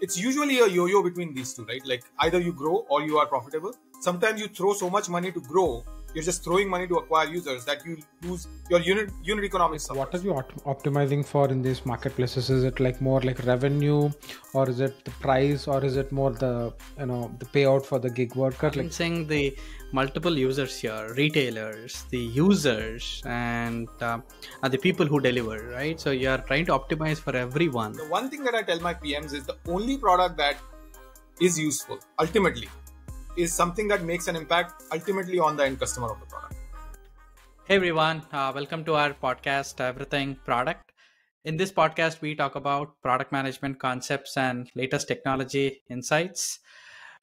it's usually a yo-yo between these two, right? Like either you grow or you are profitable. Sometimes you throw so much money to grow you're just throwing money to acquire users that you lose your unit unit economics. What are you optimizing for in these marketplaces? Is it like more like revenue, or is it the price, or is it more the you know the payout for the gig worker? I'm like saying the multiple users here, retailers, the users, and uh, the people who deliver, right? So you are trying to optimize for everyone. The one thing that I tell my PMs is the only product that is useful ultimately is something that makes an impact ultimately on the end customer of the product. Hey everyone, uh, welcome to our podcast, Everything Product. In this podcast, we talk about product management concepts and latest technology insights.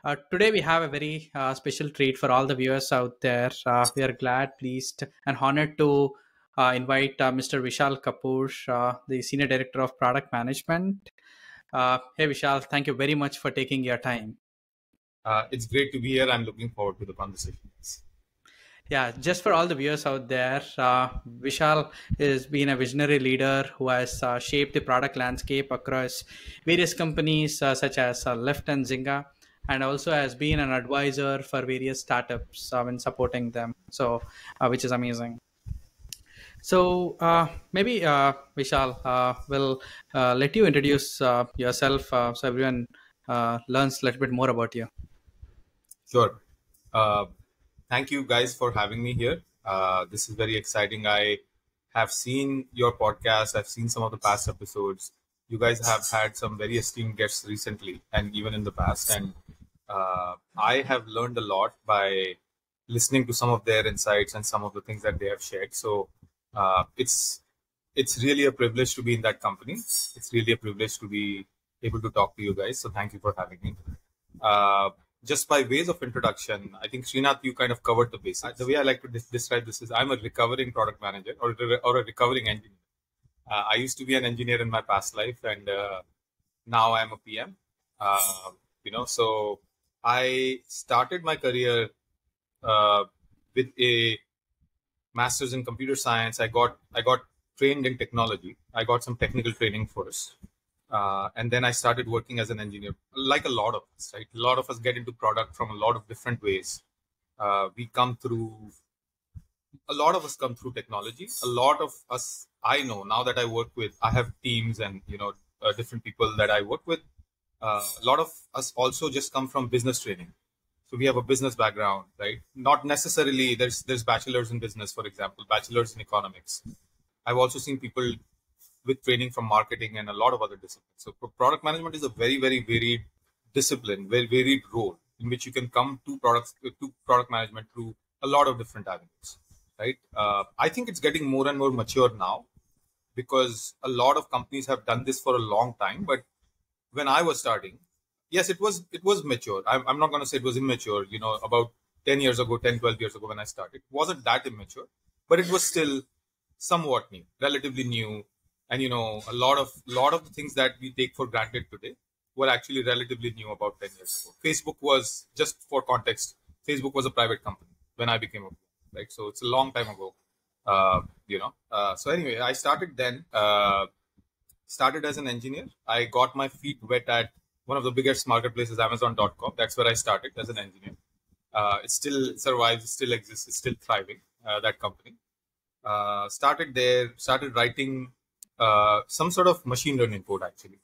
Uh, today, we have a very uh, special treat for all the viewers out there. Uh, we are glad, pleased, and honored to uh, invite uh, Mr. Vishal Kapoor, the Senior Director of Product Management. hey, Vishal, thank you very much for taking your time. Uh, it's great to be here. I'm looking forward to the conversation. Yeah, just for all the viewers out there, uh, Vishal has been a visionary leader who has uh, shaped the product landscape across various companies uh, such as uh, Lyft and Zynga, and also has been an advisor for various startups uh, supporting them. So, uh, which is amazing. So maybe Vishal will let you introduce yourself so everyone learns a little bit more about you. Sure. Uh, thank you guys for having me here. Uh, this is very exciting. I have seen your podcast. I've seen some of the past episodes. You guys have had some very esteemed guests recently and even in the past. And uh, I have learned a lot by listening to some of their insights and some of the things that they have shared. So uh, it's it's really a privilege to be in that company. It's really a privilege to be able to talk to you guys. So thank you for having me. Uh, just by ways of introduction, I think Srinath, you kind of covered the basics. The way I like to describe this is I'm a recovering product manager or, or a recovering engineer. Uh, I used to be an engineer in my past life, and uh, now I'm a PM. Uh, you know, so I started my career uh, with a master's in computer science. I got I got trained in technology. I got some technical training first. Uh, and then I started working as an engineer, like a lot of us, right? A lot of us get into product from a lot of different ways. Uh, we come through, a lot of us come through technology. A lot of us, I know now that I work with, I have teams and, you know, uh, different people that I work with. Uh, a lot of us also just come from business training. So we have a business background, right? Not necessarily, there's, there's bachelors in business, for example, bachelors in economics. I've also seen people with training from marketing and a lot of other disciplines. So product management is a very, very varied discipline, very varied role in which you can come to products to product management through a lot of different avenues. Right. Uh, I think it's getting more and more mature now because a lot of companies have done this for a long time. But when I was starting, yes, it was it was mature. I'm, I'm not going to say it was immature. You know, about 10 years ago, 10, 12 years ago when I started, it wasn't that immature, but it was still somewhat new, relatively new and you know a lot of lot of the things that we take for granted today were actually relatively new about 10 years ago. Facebook was just for context facebook was a private company when i became a right? So it's a long time ago uh, you know. Uh, so anyway i started then uh, started as an engineer. I got my feet wet at one of the biggest marketplaces amazon.com that's where i started as an engineer. Uh, it still survives it still exists it's still thriving uh, that company. Uh, started there started writing uh, some sort of machine learning code actually.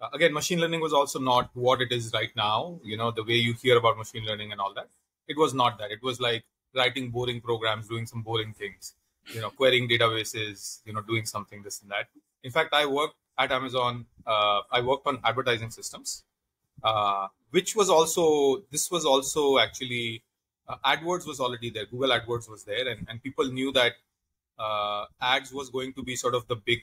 Uh, again, machine learning was also not what it is right now. You know, the way you hear about machine learning and all that. It was not that. It was like writing boring programs, doing some boring things. You know, querying databases. You know, doing something this and that. In fact, I worked at Amazon. Uh, I worked on advertising systems, uh, which was also this was also actually uh, AdWords was already there. Google AdWords was there, and and people knew that ads was going to be sort of the big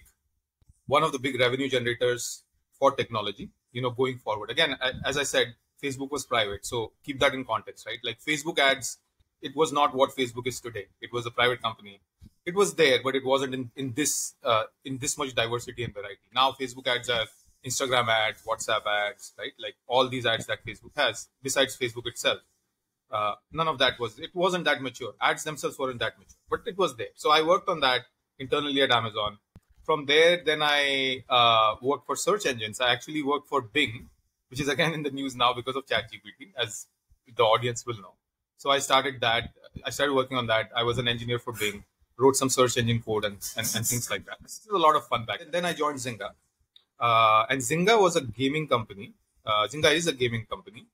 one of the big revenue generators for technology you know going forward. Again as i said facebook was private so keep that in context right? Like facebook ads it was not what facebook is today. It was a private company. It was there but it wasn't in, in this uh, in this much diversity and variety. Now facebook ads are instagram ads whatsapp ads right? Like all these ads that facebook has besides facebook itself. Uh, none of that was it wasn't that mature. Ads themselves weren't that mature but it was there. So i worked on that internally at amazon from there, then I uh, worked for search engines. I actually worked for Bing which is again in the news now because of ChatGPT, as the audience will know. So I started that. I started working on that. I was an engineer for Bing, wrote some search engine code and, and, and things like that. This was a lot of fun back. And then I joined Zynga. Uh, and Zynga was a gaming company. Uh, Zynga is a gaming company.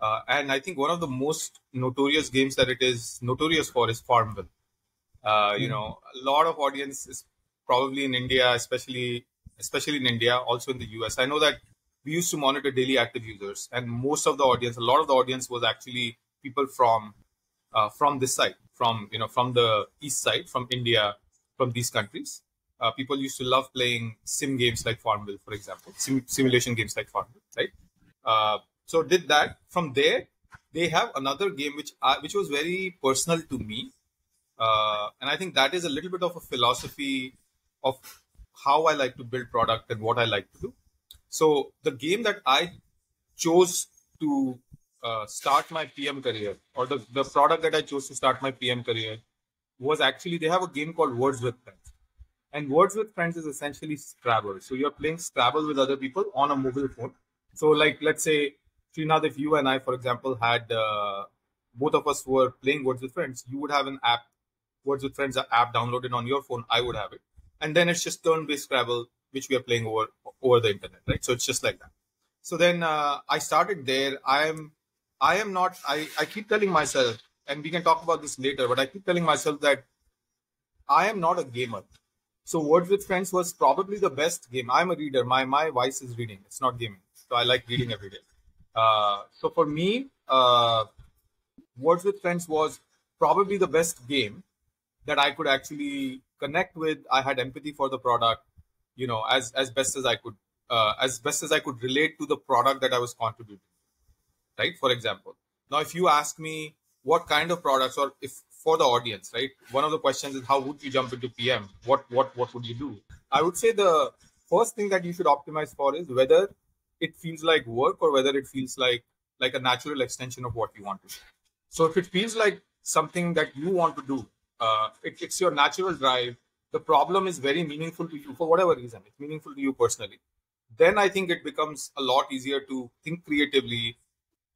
Uh, and I think one of the most notorious games that it is notorious for is Farmville. Uh, you mm. know, a lot of audience is probably in India, especially especially in India, also in the US. I know that we used to monitor daily active users, and most of the audience, a lot of the audience, was actually people from uh, from this side, from you know, from the east side, from India, from these countries. Uh, people used to love playing sim games like Farmville, for example, sim- simulation games like Farmville, right? Uh, so did that. From there, they have another game which I, which was very personal to me, uh, and I think that is a little bit of a philosophy of how I like to build product and what I like to do. So the game that I chose to uh, start my PM career, or the, the product that I chose to start my PM career, was actually they have a game called Words with Friends. And Words with Friends is essentially Scrabble. So you're playing Scrabble with other people on a mobile phone. So, like, let's say, Srinath, if you and I, for example, had uh, both of us were playing Words with Friends, you would have an app, Words with Friends app downloaded on your phone. I would have it and then it's just turn-based Scrabble, which we are playing over over the internet, right? So it's just like that. So then uh, I started there. I am I am not. I I keep telling myself, and we can talk about this later. But I keep telling myself that I am not a gamer. So Words with Friends was probably the best game. I'm a reader. My my vice is reading. It's not gaming. So I like reading every day. Uh, so for me, uh, Words with Friends was probably the best game that I could actually connect with. I had empathy for the product, you know, as as best as I could, uh, as best as I could relate to the product that I was contributing. Right. For example, now if you ask me what kind of products, or if for the audience, right, one of the questions is how would you jump into PM? What what what would you do? I would say the first thing that you should optimize for is whether it feels like work or whether it feels like like a natural extension of what you want to do. So if it feels like something that you want to do uh, it, it's your natural drive. The problem is very meaningful to you for whatever reason. It's meaningful to you personally. Then i think it becomes a lot easier to think creatively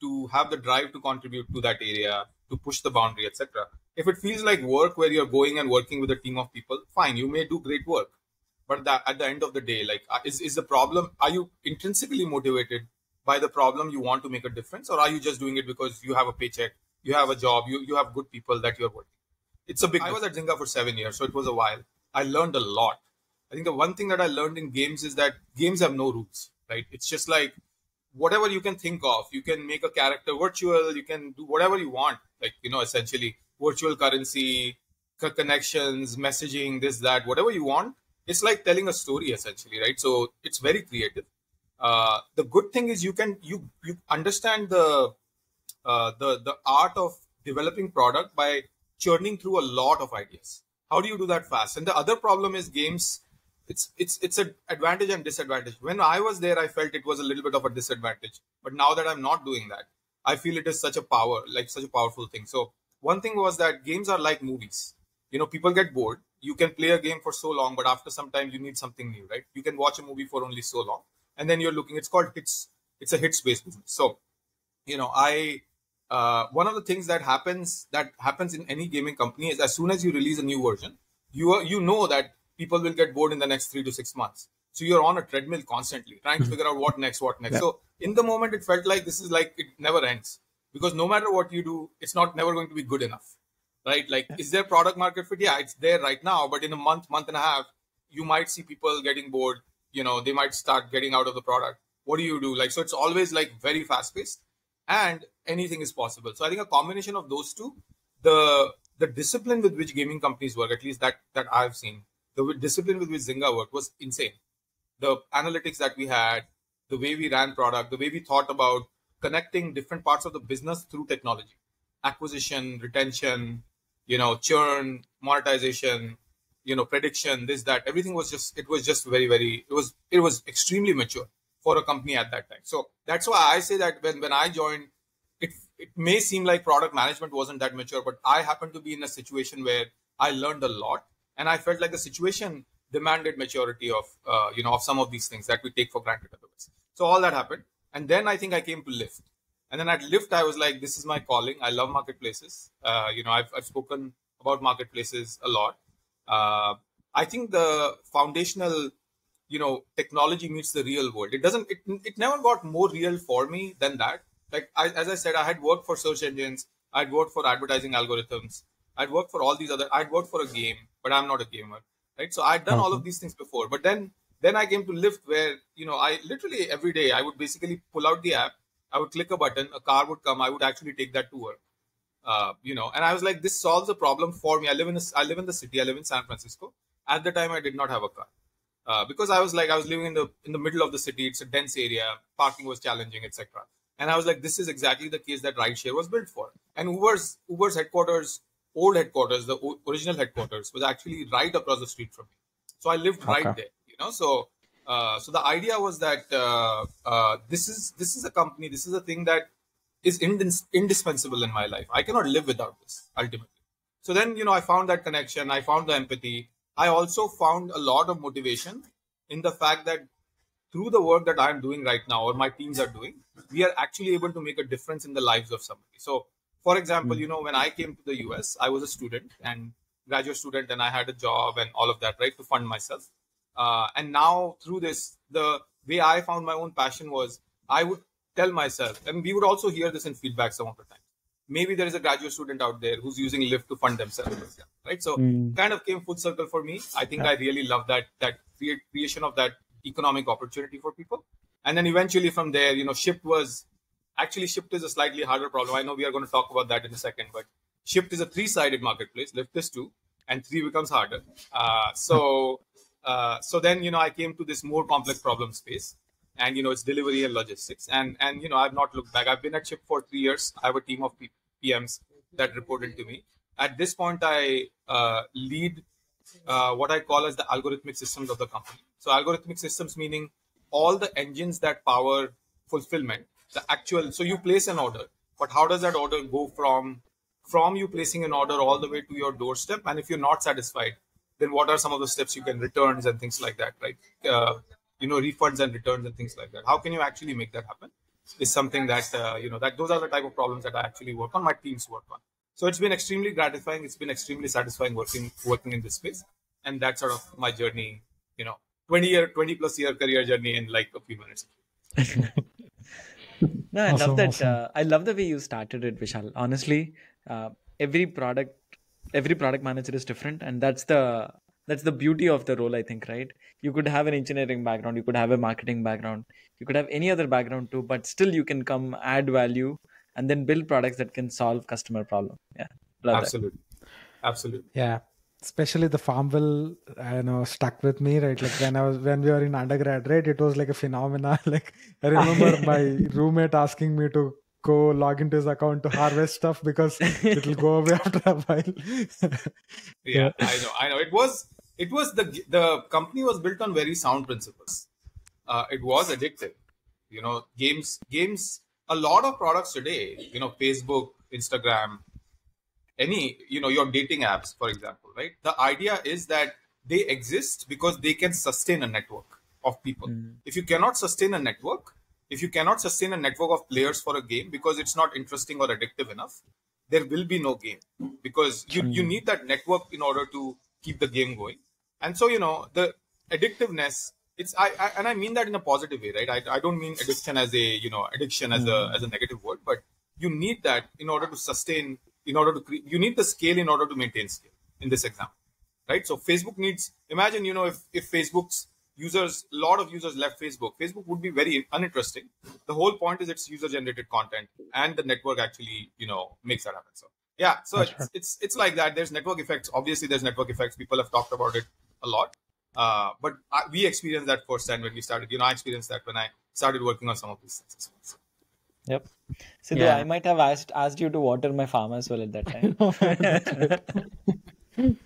to have the drive to contribute to that area to push the boundary etc if it feels like work where you're going and working with a team of people fine you may do great work. But that, at the end of the day like uh, is, is the problem are you intrinsically motivated by the problem you want to make a difference? Or are you just doing it because you have a paycheck you have a job you, you have good people that you're working it's a big. I was at Zynga for seven years, so it was a while. I learned a lot. I think the one thing that I learned in games is that games have no rules, right? It's just like whatever you can think of. You can make a character virtual. You can do whatever you want, like you know, essentially virtual currency, connections, messaging, this, that, whatever you want. It's like telling a story essentially, right? So it's very creative. Uh, the good thing is you can you you understand the uh, the the art of developing product by churning through a lot of ideas. How do you do that fast? And the other problem is games. It's it's it's an advantage and disadvantage. When I was there, I felt it was a little bit of a disadvantage. But now that I'm not doing that, I feel it is such a power, like such a powerful thing. So one thing was that games are like movies. You know, people get bored. You can play a game for so long, but after some time, you need something new, right? You can watch a movie for only so long, and then you're looking. It's called hits. It's a hits based business. So, you know, I uh, one of the things that happens that happens in any gaming company is as soon as you release a new version, you are, you know that people will get bored in the next three to six months. So you're on a treadmill constantly trying to hmm. figure out what next, what next. Yeah. So in the moment, it felt like this is like it never ends because no matter what you do, it's not never going to be good enough, right? Like, yeah. is there product market fit? Yeah, it's there right now, but in a month, month and a half, you might see people getting bored. You know, they might start getting out of the product. What do you do? Like, so it's always like very fast paced and anything is possible. So I think a combination of those two, the the discipline with which gaming companies work, at least that that I've seen, the discipline with which Zynga worked was insane. The analytics that we had, the way we ran product, the way we thought about connecting different parts of the business through technology, acquisition, retention, you know, churn, monetization, you know, prediction, this, that, everything was just, it was just very, very, it was, it was extremely mature for a company at that time. So that's why I say that when, when I joined, it, it may seem like product management wasn't that mature, but I happened to be in a situation where I learned a lot and I felt like the situation demanded maturity of, uh, you know, of some of these things that we take for granted otherwise. So all that happened. and then I think I came to Lyft. And then at Lyft, I was like, this is my calling. I love marketplaces. Uh, you know, I've, I've spoken about marketplaces a lot. Uh, I think the foundational, you know, technology meets the real world. It doesn't, it, it never got more real for me than that. Like, I, as I said, I had worked for search engines, I'd worked for advertising algorithms, I'd worked for all these other, I'd worked for a game, but I'm not a gamer, right? So I'd done all of these things before. But then then I came to Lyft, where you know I literally every day I would basically pull out the app, I would click a button, a car would come, I would actually take that to work. Uh, you know, and I was like, this solves a problem for me. I live in a, I live in the city. I live in San Francisco. At the time, I did not have a car uh, because I was like, I was living in the in the middle of the city. It's a dense area. Parking was challenging, etc. And I was like, this is exactly the case that rideshare was built for. And Uber's Uber's headquarters, old headquarters, the original headquarters, was actually right across the street from me. So I lived okay. right there You know so uh, so the idea was that uh, uh, this is this is a company this is a thing that is indis- indispensable in my life i cannot live without this ultimately so then you know i found that connection i found the empathy i also found a lot of motivation in the fact that through the work that i'm doing right now or my teams are doing we are actually able to make a difference in the lives of somebody so for example mm. you know when i came to the us i was a student and graduate student and i had a job and all of that right to fund myself uh, and now through this, the way I found my own passion was I would tell myself, and we would also hear this in feedback some of the time. Maybe there is a graduate student out there who's using Lyft to fund themselves, right? So mm. kind of came full circle for me. I think yeah. I really love that that creation of that economic opportunity for people. And then eventually from there, you know, Shipt was actually Shipt is a slightly harder problem. I know we are going to talk about that in a second, but Shipt is a three-sided marketplace. Lyft is two, and three becomes harder. Uh, so uh, so then, you know, I came to this more complex problem space and, you know, it's delivery and logistics. And, and, you know, I've not looked back. I've been at Shipt for three years. I have a team of PMs that reported to me. At this point, I uh, lead uh, what I call as the algorithmic systems of the company. So algorithmic systems meaning all the engines that power fulfillment, the actual, so you place an order, but how does that order go from from you placing an order all the way to your doorstep? And if you're not satisfied, then what are some of the steps you can returns and things like that, right? Uh, you know, refunds and returns and things like that. How can you actually make that happen? Is something that uh, you know that those are the type of problems that I actually work on. My teams work on. So it's been extremely gratifying. It's been extremely satisfying working working in this space, and that's sort of my journey. You know, twenty year, twenty plus year career journey in like a few minutes. no, I awesome, love that. Awesome. Uh, I love the way you started it, Vishal. Honestly, uh, every product every product manager is different and that's the that's the beauty of the role i think right? You could have an engineering background you could have a marketing background you could have any other background too but still you can come add value and then build products that can solve customer problem. Yeah. Absolutely that. absolutely. Yeah. Especially the farmville i know stuck with me right? Like when i was when we were in undergrad right? It was like a phenomena. Like i remember my roommate asking me to go log into his account to harvest stuff because it'll go away after a while. yeah, I know, I know. It was it was the the company was built on very sound principles. Uh, it was addictive. You know, games games. A lot of products today, you know, Facebook, Instagram, any you know your dating apps, for example, right? The idea is that they exist because they can sustain a network of people. Mm. If you cannot sustain a network, if you cannot sustain a network of players for a game because it's not interesting or addictive enough, there will be no game because you, you need that network in order to keep the game going. And so, you know, the addictiveness, it's, I, I and I mean that in a positive way, right? I, I don't mean addiction as a, you know, addiction as a, hmm. as a negative word, but you need that in order to sustain, in order to create, you need the scale in order to maintain scale in this example, right? So Facebook needs, imagine, you know, if, if Facebook's users, a lot of users left Facebook. Facebook would be very uninteresting. The whole point is it's user generated content and the network actually, you know, makes that happen. So yeah, so it's, it's, it's like that. There's network effects. Obviously, there's network effects. People have talked about it a lot. Uh, but I, we experienced that firsthand when we started. You know, I experienced that when I started working on some of these things. So. Yep. So yeah. I might have asked asked you to water my farm as well at that time.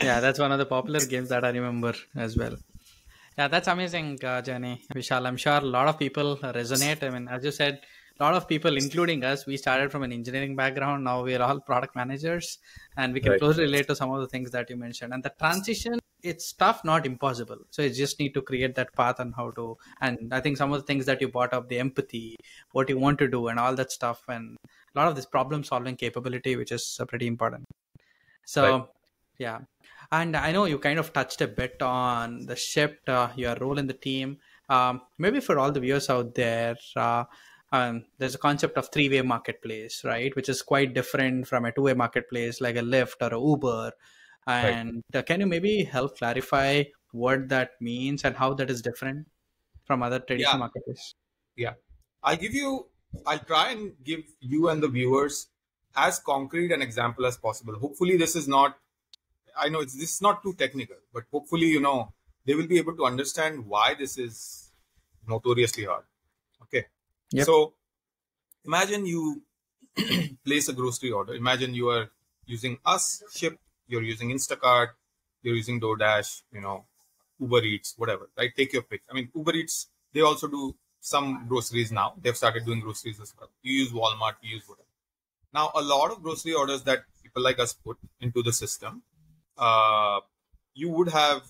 yeah, that's one of the popular games that I remember as well. Yeah, that's amazing, uh, Jenny. Vishal, I'm sure a lot of people resonate. I mean, as you said, a lot of people, including us, we started from an engineering background. Now we're all product managers, and we can Right. closely relate to some of the things that you mentioned. And the transition, it's tough, not impossible. So you just need to create that path on how to. And I think some of the things that you brought up, the empathy, what you want to do, and all that stuff, and a lot of this problem solving capability, which is uh, pretty important. So, Right. yeah. And I know you kind of touched a bit on the Shipt, uh, your role in the team. Um, maybe for all the viewers out there, uh, um, there's a concept of three-way marketplace, right? Which is quite different from a two-way marketplace like a Lyft or a Uber. And uh, can you maybe help clarify what that means and how that is different from other traditional Yeah. marketplaces? Yeah, I'll give you, I'll try and give you and the viewers as concrete an example as possible. Hopefully, this is not, I know it's this is not too technical, but hopefully, you know, they will be able to understand why this is notoriously hard. Okay. Yep. So imagine you place a grocery order. Imagine you are using us Shipt, you're using Instacart, you're using DoorDash, you know, Uber Eats, whatever, right? Take your pick. I mean, Uber Eats, they also do some groceries now. They've started doing groceries as well. You use Walmart, you use whatever. Now, a lot of grocery orders that people like us put into the system, uh, you would have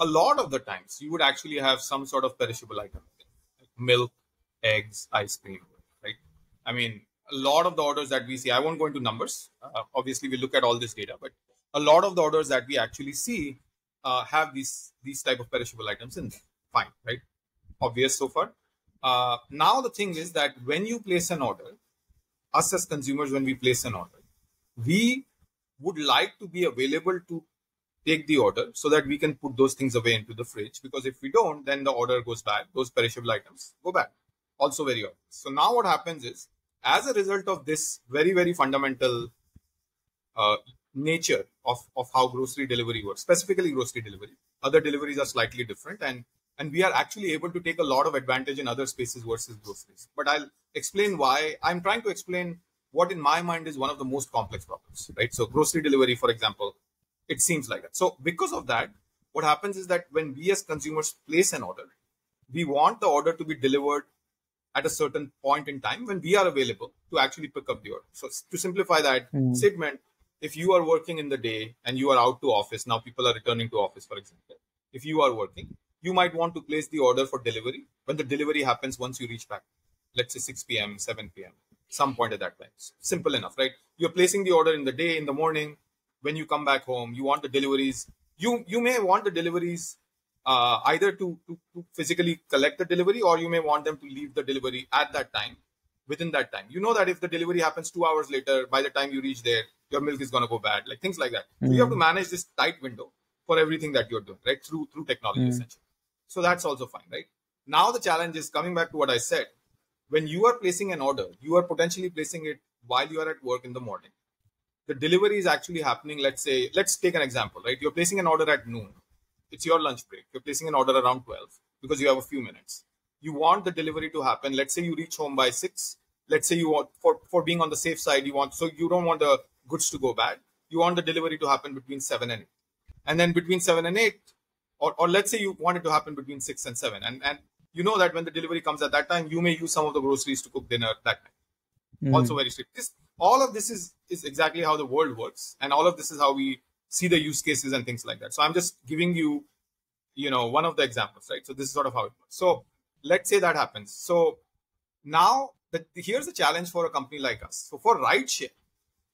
a lot of the times you would actually have some sort of perishable item, like milk, eggs, ice cream, right? I mean, a lot of the orders that we see, I won't go into numbers. Uh, obviously, we look at all this data, but a lot of the orders that we actually see uh, have these these type of perishable items in them. Fine, right? Obvious so far. Uh, now the thing is that when you place an order, us as consumers, when we place an order, we would like to be available to take the order so that we can put those things away into the fridge. Because if we don't, then the order goes bad. Those perishable items go bad. Also very obvious. So now what happens is, as a result of this very very fundamental uh, nature of, of how grocery delivery works, specifically grocery delivery. Other deliveries are slightly different, and and we are actually able to take a lot of advantage in other spaces versus groceries. But I'll explain why. I'm trying to explain what in my mind is one of the most complex problems, right? So grocery delivery, for example, it seems like that. So because of that, what happens is that when we as consumers place an order, we want the order to be delivered at a certain point in time when we are available to actually pick up the order. So to simplify that Mm. statement, if you are working in the day and you are out to office, now people are returning to office, for example. If you are working, you might want to place the order for delivery when the delivery happens once you reach back. Let's say 6 p.m., 7 p.m., some point at that time. Simple enough, right? You're placing the order in the day, in the morning. When you come back home, you want the deliveries. You you may want the deliveries uh, either to, to, to physically collect the delivery or you may want them to leave the delivery at that time within that time you know that if the delivery happens two hours later by the time you reach there your milk is going to go bad like things like that so you have to manage this tight window for everything that you're doing right through through technology Mm. essentially so that's also fine right now the challenge is coming back to what i said when you are placing an order you are potentially placing it while you are at work in the morning. The delivery is actually happening let's say let's take an example right? You're placing an order at noon. It's your lunch break. You're placing an order around 12 because you have a few minutes. You want the delivery to happen let's say you reach home by 6 let's say you want for for being on the safe side you want so you don't want the goods to go bad. You want the delivery to happen between 7 and 8 and then between 7 and 8 or, or let's say you want it to happen between 6 and 7 and and you know that when the delivery comes at that time you may use some of the groceries to cook dinner that night Mm. also very strict. This, all of this is is exactly how the world works, and all of this is how we see the use cases and things like that. So I'm just giving you, you know, one of the examples, right? So this is sort of how it works. So let's say that happens. So now the, here's the challenge for a company like us. So for rideshare,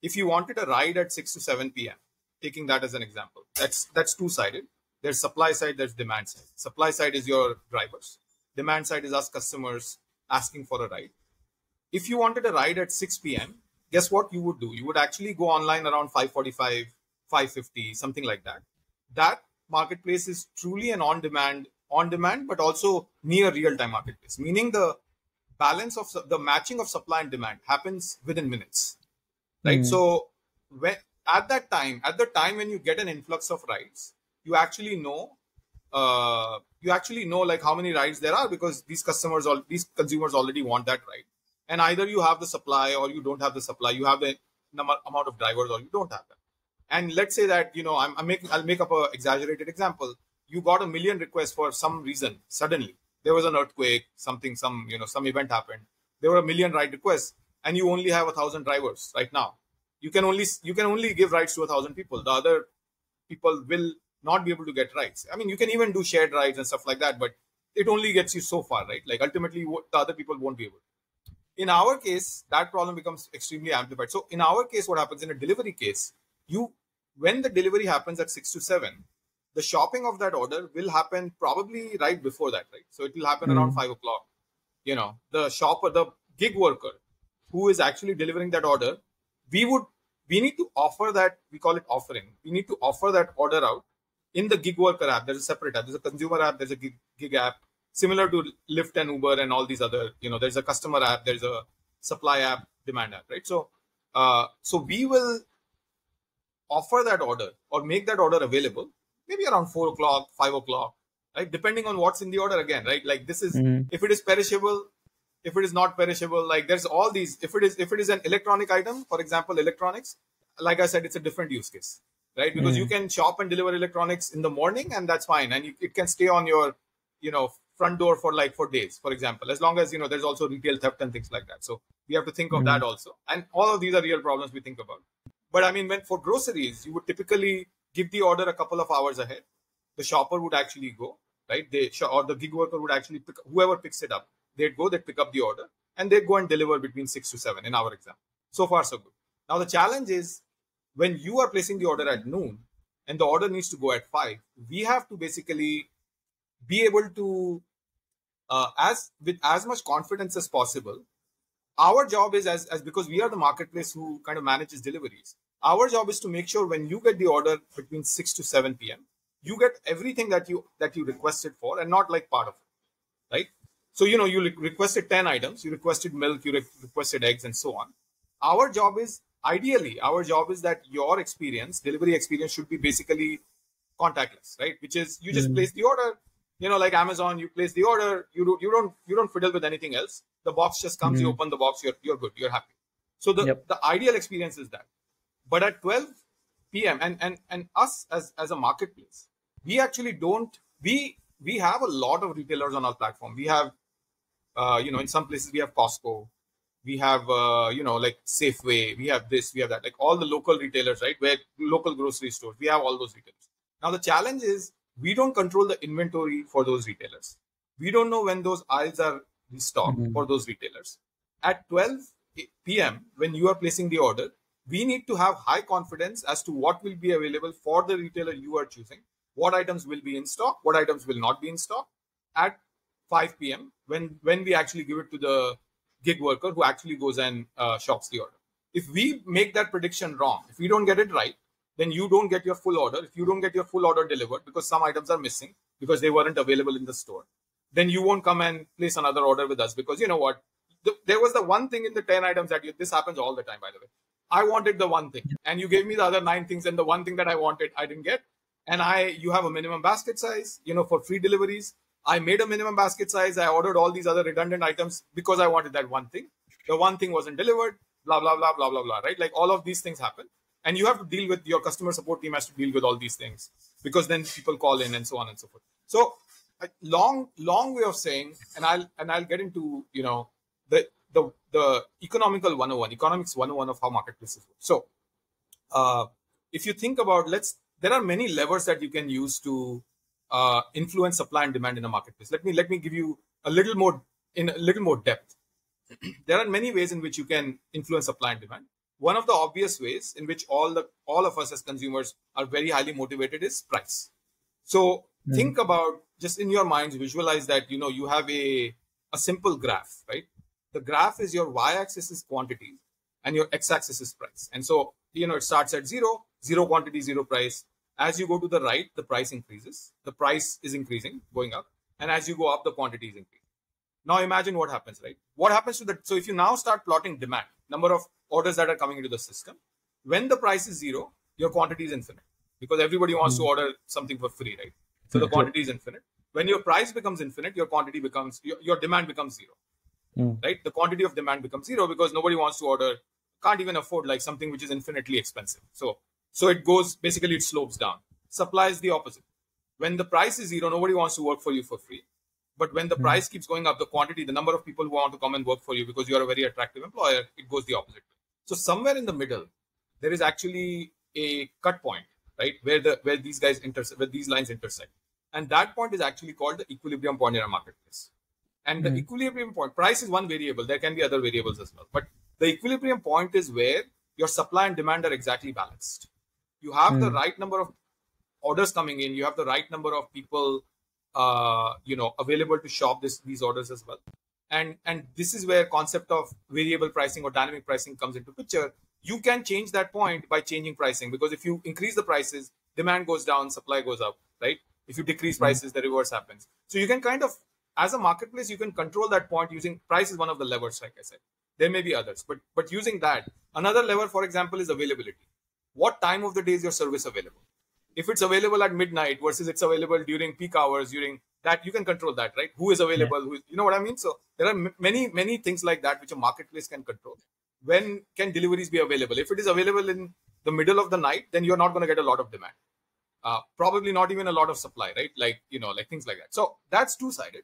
if you wanted a ride at 6 to 7 p.m., taking that as an example, that's that's two sided. There's supply side, there's demand side. Supply side is your drivers. Demand side is us customers asking for a ride. If you wanted a ride at 6 p.m guess what you would do? You would actually go online around 545 550 something like that. That marketplace is truly an on demand on demand but also near real time marketplace meaning the balance of the matching of supply and demand happens within minutes right? Mm. so when at that time at the time when you get an influx of rides you actually know uh, you actually know like how many rides there are because these customers all these consumers already want that ride. And either you have the supply or you don't have the supply. You have the number amount of drivers or you don't have them. And let's say that you know i'm, I'm making i'll make up a exaggerated example. You got a million requests for some reason suddenly. There was an earthquake something some you know some event happened. There were a million ride requests and you only have a thousand drivers right now. You can only you can only give rides to a thousand people. The other people will not be able to get rides i mean you can even do shared rides and stuff like that but it only gets you so far right? Like ultimately the other people won't be able. In our case that problem becomes extremely amplified. So in our case what happens in a delivery case you when the delivery happens at 6 to 7 the shopping of that order will happen probably right before that right? So it will happen Mm. around 5 o'clock. You know the shopper the gig worker who is actually delivering that order we would we need to offer that we call it offering. We need to offer that order out in the gig worker app there's a separate app there's a consumer app there's a gig, gig app similar to lyft and uber and all these other you know there's a customer app there's a supply app demand app right? So uh, so we will offer that order or make that order available maybe around four o'clock five o'clock right? Depending on what's in the order again right? Like this is Mhm. if it is perishable if it is not perishable like there's all these if it is if it is an electronic item for example electronics like i said it's a different use case right? Because you hmm. can shop and deliver electronics in the morning and that's fine. And you, it can stay on your you know front door for like for days for example as long as you know there's also retail theft and things like that. So we have to think of that hmm. also. And all of these are real problems we think about. But i mean when for groceries you would typically give the order a couple of hours ahead. The shopper would actually go right? They or the gig worker would actually pick whoever picks it up they'd go they'd pick up the order and they'd go and deliver between 6 to 7 in our example. So far so good. Now the challenge is when you are placing the order at noon and the order needs to go at 5 we have to basically be able to uh, as with as much confidence as possible our job is as, as because we are the marketplace who kind of manages deliveries our job is to make sure when you get the order between 6 to 7 p.m you get everything that you that you requested for and not like part of it right? So you know you requested 10 items you requested milk you re- requested eggs and so on. Our job is ideally our job is that your experience delivery experience should be basically contactless right which is you just Mm. place the order you know like amazon you place the order you don't you don't you don't fiddle with anything else the box just comes you Mhm. open the box you're, you're good you're happy so the Yep. the ideal experience is that but at 12 p.m. and and and us as as a marketplace, we actually don't we we have a lot of retailers on our platform. We have, uh, you know, in some places we have Costco, we have uh, you know like Safeway, we have this, we have that, like all the local retailers, right? Where local grocery stores, we have all those retailers. Now the challenge is we don't control the inventory for those retailers. We don't know when those aisles are restocked Mhm. for those retailers. At 12 p.m. when you are placing the order, we need to have high confidence as to what will be available for the retailer you are choosing, what items will be in stock, what items will not be in stock at 5 p.m. when when we actually give it to the gig worker who actually goes and uh, shops the order. If we make that prediction wrong, if we don't get it right, then you don't get your full order. If you don't get your full order delivered because some items are missing because they weren't available in the store, then you won't come and place another order with us because you know what? The, there was the one thing in the 10 items that you, this happens all the time, by the way. I wanted the one thing, and you gave me the other nine things, and the one thing that I wanted, I didn't get. And I, you have a minimum basket size, you know, for free deliveries. I made a minimum basket size. I ordered all these other redundant items because I wanted that one thing. The one thing wasn't delivered. Blah blah blah blah blah blah. Right? Like all of these things happen, and you have to deal with your customer support team has to deal with all these things because then people call in and so on and so forth. So, a long long way of saying, and I'll and I'll get into you know the the the economical 101 economics 101 of how marketplaces work so uh, if you think about let's there are many levers that you can use to uh, influence supply and demand in a marketplace. Let me let me give you a little more in a little more depth. There are many ways in which you can influence supply and demand. One of the obvious ways in which all the all of us as consumers are very highly motivated is price. So Mm. think about just in your minds visualize that you know you have a a simple graph right? The graph is your y-axis is quantity and your x-axis is price. And so you know it starts at zero zero quantity zero price as you go to the right the price increases. The price is increasing going up. And as you go up the quantity is increasing. Now imagine what happens right? What happens to the so if you now start plotting demand number of orders that are coming into the system when the price is zero your quantity is infinite. Because everybody wants to order something for free right? So the quantity is infinite. When your price becomes infinite your quantity becomes your, your demand becomes zero. Mm. right? The quantity of demand becomes zero because nobody wants to order can't even afford like something which is infinitely expensive. So so it goes basically it slopes down supply is the opposite when the price is zero nobody wants to work for you for free But when the Hmm. price keeps going up, the quantity, the number of people who want to come and work for you because you are a very attractive employer, it goes the opposite way. So somewhere in the middle, there is actually a cut point, right, where the where these guys intersect, where these lines intersect, and that point is actually called the equilibrium point in a marketplace. And the Hmm. equilibrium point, price is one variable. There can be other variables as well, but the equilibrium point is where your supply and demand are exactly balanced. You have the Hmm. right number of orders coming in. You have the right number of people, uh, you know, available to shop this these orders as well. And and this is where concept of variable pricing or dynamic pricing comes into picture. You can change that point by changing pricing because if you increase the prices, demand goes down, supply goes up, right? If you decrease prices, the reverse happens. So you can kind of, as a marketplace, you can control that point using price is one of the levers, like I said. There may be others, but but using that, another lever, for example, is availability. What time of the day is your service available? If it's available at midnight versus it's available during peak hours, during that you can control that, right? Who is available? Who is, you know what I mean? So there are many many things like that which a marketplace can control. When can deliveries be available? If it is available in the middle of the night, then you're not going to get a lot of demand. Uh, probably not even a lot of supply, right? Like you know, like things like that. So that's two sided.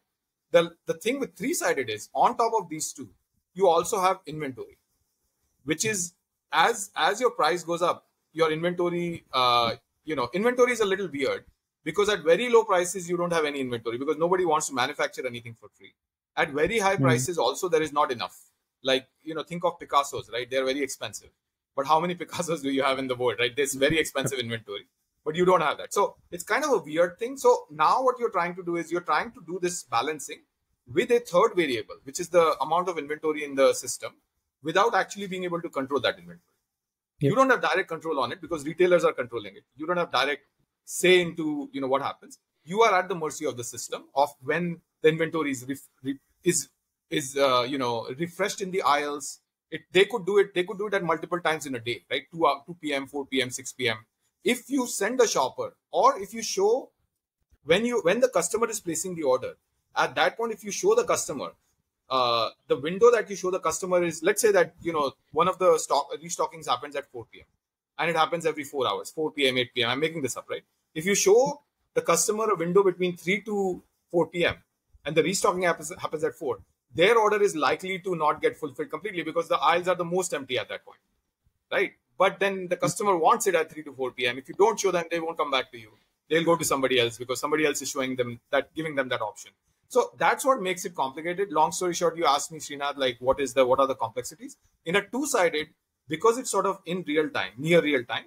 The the thing with three sided is on top of these two, you also have inventory, which is as as your price goes up, your inventory, uh, you know, inventory is a little weird because at very low prices you don't have any inventory because nobody wants to manufacture anything for free. At very high Hmm. prices, also there is not enough. Like you know, think of Picasso's, right? They're very expensive. But how many Picasso's do you have in the world, right? There's very expensive inventory, but you don't have that. So it's kind of a weird thing. So now what you're trying to do is you're trying to do this balancing with a third variable, which is the amount of inventory in the system, without actually being able to control that inventory. You don't have direct control on it because retailers are controlling it. You don't have direct say into you know what happens. You are at the mercy of the system of when the inventory is is is uh, you know refreshed in the aisles. It, they could do it. They could do it at multiple times in a day, right? Two hour, two p.m., four p.m., six p.m. If you send a shopper, or if you show when you when the customer is placing the order, at that point, if you show the customer uh, the window that you show the customer is let's say that you know one of the stock restockings happens at 4 p.m. and it happens every four hours, 4 p.m., 8 p.m. I'm making this up, right? If you show the customer a window between 3 to 4 p.m. and the restocking happens, happens at 4, their order is likely to not get fulfilled completely because the aisles are the most empty at that point, right? But then the customer wants it at 3 to 4 p.m. If you don't show them, they won't come back to you. They'll go to somebody else because somebody else is showing them that, giving them that option. So that's what makes it complicated. Long story short, you asked me, Srinath, like what is the what are the complexities? In a two-sided, because it's sort of in real time, near real time,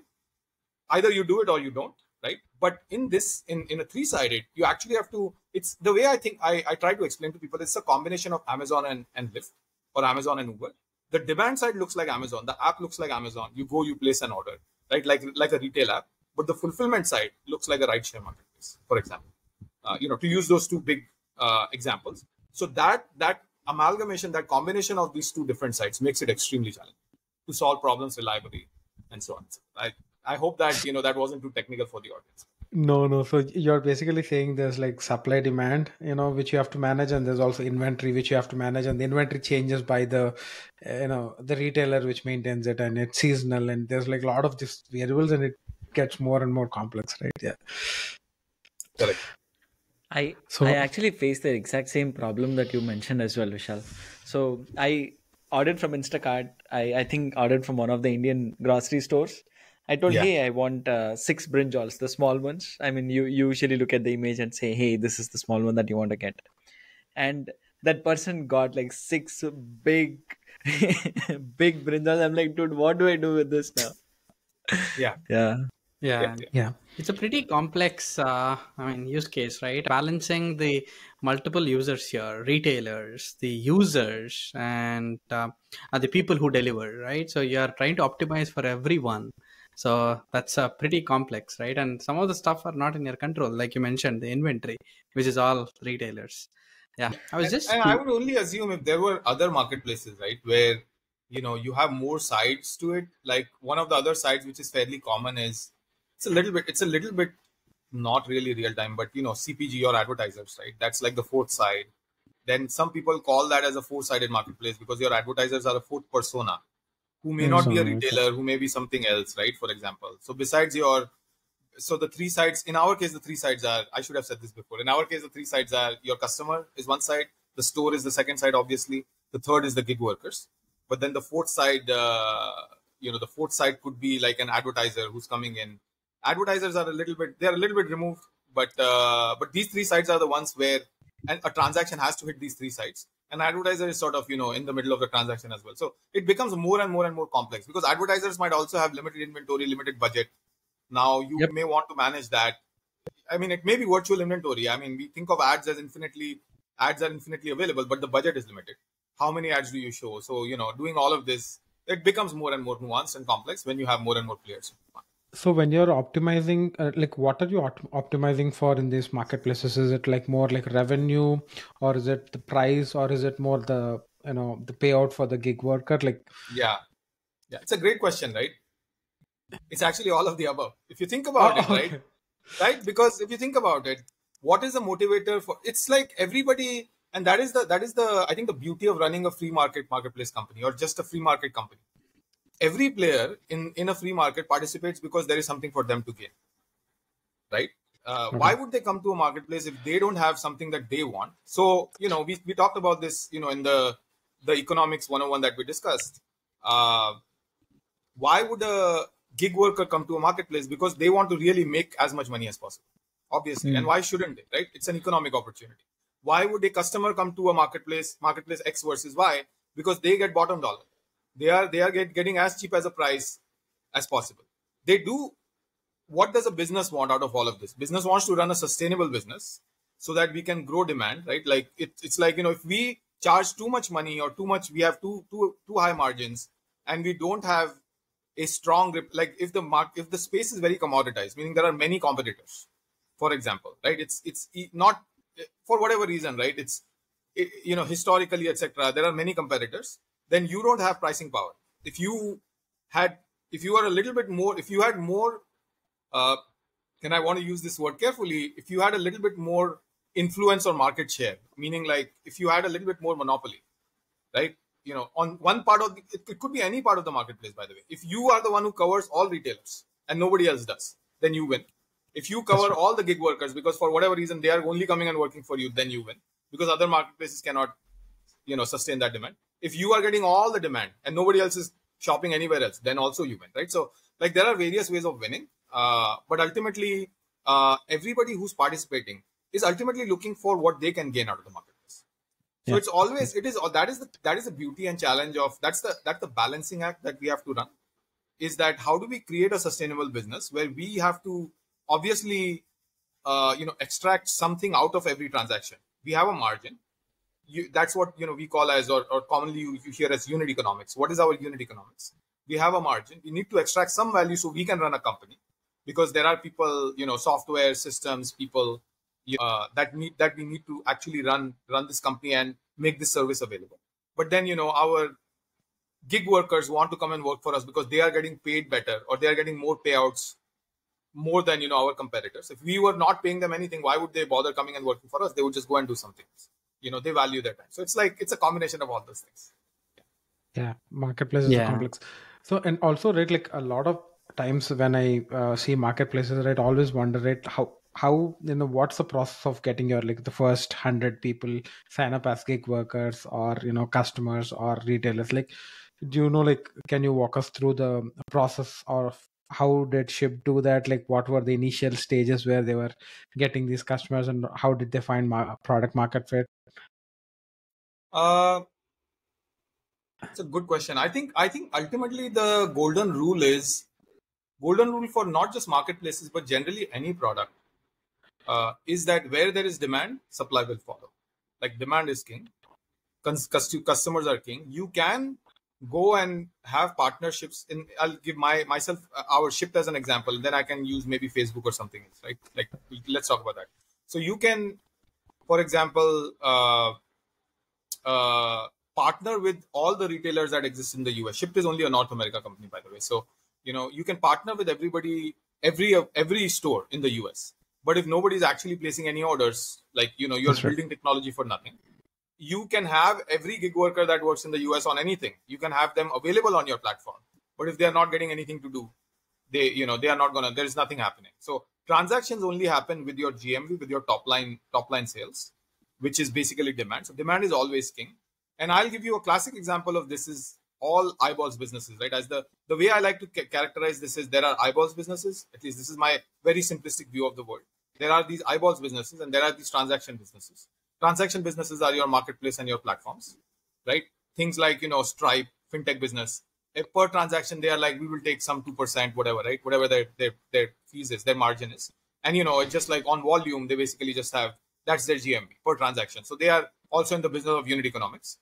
either you do it or you don't, right? But in this, in, in a three-sided, you actually have to, it's the way I think I, I try to explain to people, it's a combination of Amazon and, and Lyft or Amazon and Uber. The demand side looks like Amazon, the app looks like Amazon. You go, you place an order, right? Like like a retail app. But the fulfillment side looks like a rideshare marketplace, for example. Uh, you know, to use those two big uh, examples. So that that amalgamation, that combination of these two different sides makes it extremely challenging to solve problems reliably and so on. So I I hope that you know that wasn't too technical for the audience. No, no. So you're basically saying there's like supply demand, you know, which you have to manage, and there's also inventory which you have to manage, and the inventory changes by the, uh, you know, the retailer which maintains it, and it's seasonal, and there's like a lot of these variables, and it gets more and more complex, right? Yeah. Correct. I So- I actually faced the exact same problem that you mentioned as well, Vishal. So I ordered from Instacart. I, I think ordered from one of the Indian grocery stores. I told, Yeah. hey, I want uh, six brinjals, the small ones. I mean, you, you usually look at the image and say, hey, this is the small one that you want to get. And that person got like six big, big brinjals. I'm like, dude, what do I do with this now? Yeah. Yeah. Yeah. Yeah, yeah. Yeah. It's a pretty complex, uh, I mean, use case, right? Balancing the multiple users here, retailers, the users, and uh, uh, the people who deliver, right? So you are trying to optimize for everyone. So that's uh, pretty complex, right? And some of the stuff are not in your control, like you mentioned, the inventory, which is all retailers. Yeah, I was And- just and I would only assume if there were other marketplaces, right, where you know you have more sides to it. Like one of the other sides, which is fairly common, is it's a little bit. It's a little bit not really real time, but you know CPG or advertisers, right? That's like the fourth side. Then some people call that as a four-sided marketplace because your advertisers are a fourth persona who may not be a retailer, who may be something else, right? For example, so besides your so the three sides in our case the three sides are i should have said this before in our case the three sides are your customer is one side the store is the second side obviously the third is the gig workers but then the fourth side uh, you know the fourth side could be like an advertiser who's coming in advertisers are a little bit they're a little bit removed but uh, but these three sides are the ones where a transaction has to hit these three sides an advertiser is sort of you know in the middle of the transaction as well. So it becomes more and more and more complex because advertisers might also have limited inventory limited budget. Now you Yep. may want to manage that. I mean it may be virtual inventory. I mean we think of ads as infinitely ads are infinitely available but the budget is limited. How many ads do you show? So you know doing all of this it becomes more and more nuanced and complex when you have more and more players So when you're optimizing, uh, like what are you opt- optimizing for in these marketplaces? Is it like more like revenue, or is it the price, or is it more the you know the payout for the gig worker? Like yeah yeah it's a great question right it's actually all of the above if you think about Oh, it right okay. right because if you think about it what is the motivator for it's like everybody and that is the that is the i think the beauty of running a free market marketplace company or just a free market company every player in in a free market participates because there is something for them to gain right? Uh, why would they come to a marketplace if they don't have something that they want? So you know we, we talked about this you know in the the economics 101 that we discussed. Uh, why would a gig worker come to a marketplace? Because they want to really make as much money as possible obviously. And why shouldn't they right? It's an economic opportunity. Why would a customer come to a marketplace marketplace x versus y? Because they get bottom dollar they are they are get, getting as cheap as a price as possible. They do what does a business want out of all of this? Business wants to run a sustainable business so that we can grow demand right? Like it, it's like you know if we charge too much money or too much we have too too too high margins and we don't have a strong grip like if the mark if the space is very commoditized meaning there are many competitors for example right? It's it's not for whatever reason right? It's it, you know historically etc there are many competitors then you don't have pricing power if you had if you are a little bit more if you had more uh, and I want to use this word carefully, if you had a little bit more influence or market share, meaning like if you had a little bit more monopoly, right? You know, on one part of the, it, it could be any part of the marketplace, by the way. If you are the one who covers all retailers and nobody else does, then you win. If you cover all the gig workers because for whatever reason they are only coming and working for you, then you win because other marketplaces cannot, you know, sustain that demand. If you are getting all the demand and nobody else is shopping anywhere else, then also you win, right? So like there are various ways of winning, uh, but ultimately uh, everybody who's participating is ultimately looking for what they can gain out of the marketplace. So Yeah. it's always it is that is the that is the beauty and challenge of that's the that's the balancing act that we have to run is that how do we create a sustainable business where we have to obviously uh, you know extract something out of every transaction we have a margin you, that's what you know we call as or, or commonly you, you hear as unit economics. What is our unit economics? We have a margin. We need to extract some value so we can run a company because there are people you know software systems people uh, that need that we need to actually run run this company and make this service available. But then you know our gig workers want to come and work for us because they are getting paid better or they are getting more payouts more than you know our competitors. If we were not paying them anything why would they bother coming and working for us? They would just go and do something else you know they value their time. So it's like it's a combination of all those things. Yeah marketplaces Yeah. are complex. So and also right like a lot of times when i uh, see marketplaces right always wonder right how how you know what's the process of getting your like the first 100 people sign up as gig workers or you know customers or retailers? Like do you know like can you walk us through the process of how did Shipt do that like what were the initial stages where they were getting these customers and how did they find ma- product market fit Uh, it's a good question. I think I think ultimately the golden rule is golden rule for not just marketplaces but generally any product uh, is that where there is demand, supply will follow. Like demand is king, cus- customers are king. You can go and have partnerships. In I'll give my myself uh, our Shipt as an example. Then I can use maybe Facebook or something else. Right? Like let's talk about that. So you can, for example. Uh, uh, partner with all the retailers that exist in the US. Shipt is only a North America company, by the way. So you know you can partner with everybody, every every store in the US. But if nobody's actually placing any orders, like you know you're That's right. building technology for nothing, you can have every gig worker that works in the US on anything. You can have them available on your platform. But if they are not getting anything to do, they you know they are not gonna there is nothing happening. So transactions only happen with your gmv with your top line top line sales which is basically demand. So demand is always king. And i'll give you a classic example of this is all eyeballs businesses right? As the the way i like to ca- characterize this is there are eyeballs businesses. At least this is my very simplistic view of the world. There are these eyeballs businesses and there are these transaction businesses transaction businesses are your marketplace and your platforms right? Things like you know stripe fintech business If per transaction they are like we will take some 2% whatever right? Whatever their, their their fees is their margin is. And you know just like on volume they basically just have that's their gmv per transaction. So they are also in the business of unit economics.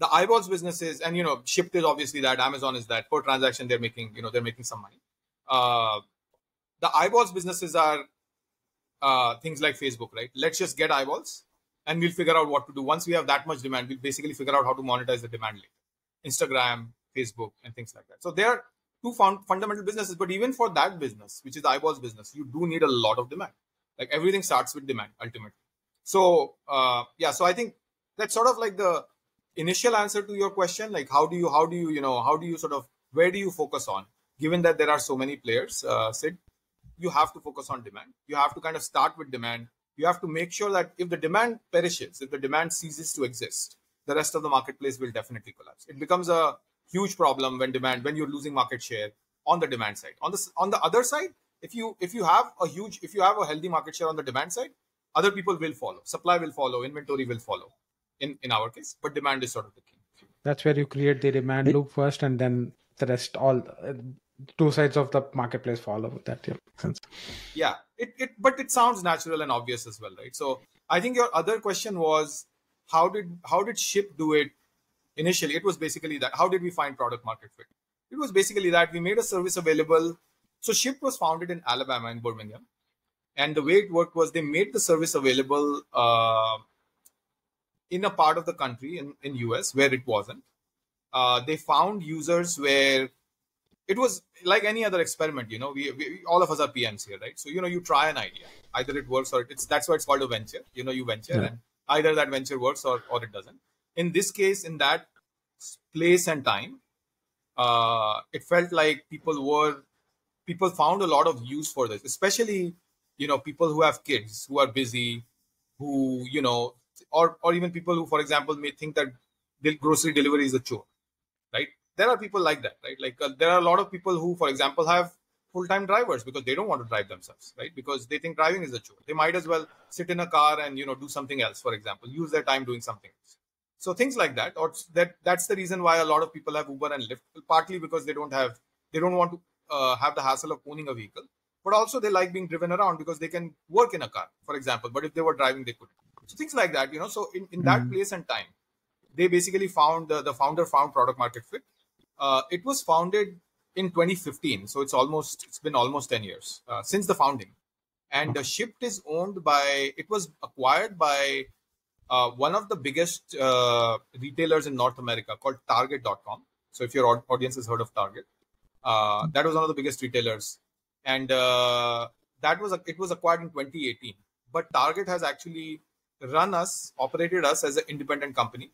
The eyeballs businesses and you know Shipt is obviously that amazon is that per transaction they're making you know they're making some money. Uh, the eyeballs businesses are uh, things like facebook right? Let's just get eyeballs and we'll figure out what to do once we have that much demand we'll basically figure out how to monetize the demand later instagram Facebook, and things like that. So there are two fun- fundamental businesses, but even for that business, which is eyeballs business, you do need a lot of demand. Like everything starts with demand ultimately. So uh, yeah, so I think that's sort of like the initial answer to your question. Like how do you how do you you know how do you sort of where do you focus on? Given that there are so many players, uh, Sid, you have to focus on demand. You have to kind of start with demand. You have to make sure that if the demand perishes, if the demand ceases to exist, the rest of the marketplace will definitely collapse. It becomes a huge problem when demand when you're losing market share on the demand side. On the on the other side if you if you have a huge if you have a healthy market share on the demand side other people will follow. Supply will follow. Inventory will follow in in our case but demand is sort of the key that's where you create the demand loop first and then the rest all uh, two sides of the marketplace follow that yeah makes sense. Yeah it, it but it sounds natural and obvious as well right? So i think your other question was how did how did Shipt do it initially? It was basically that how did we find product market fit? It was basically that we made a service available. So Shipt was founded in alabama in birmingham. And the way it worked was they made the service available uh, in a part of the country in, in us where it wasn't. Uh, they found users where it was like any other experiment you know we, we, all of us are pms here right so you know you try an idea either it works or it's that's why it's called a venture you know you venture yeah. and either that venture works or, or it doesn't in this case, in that place and time, uh, it felt like people were people found a lot of use for this, especially you know people who have kids who are busy, who you know, or or even people who, for example, may think that grocery delivery is a chore, right? There are people like that, right? Like uh, there are a lot of people who, for example, have full-time drivers because they don't want to drive themselves right because they think driving is a chore they might as well sit in a car and you know do something else for example use their time doing something else so things like that, or that that's the reason why a lot of people have Uber and Lyft, partly because they don't have they don't want to uh, have the hassle of owning a vehicle, but also they like being driven around because they can work in a car, for example. But if they were driving, they couldn't. So things like that, you know. So in, in that mm-hmm. place and time, they basically found the, the founder found product market fit. Uh, it was founded in 2015, so it's almost it's been almost 10 years uh, since the founding, and the Shipt is owned by it was acquired by uh, one of the biggest uh, retailers in North America called Target.com. So if your audience has heard of Target, uh, that was one of the biggest retailers, and uh, that was it was acquired in 2018. But Target has actually run us, operated us as an independent company,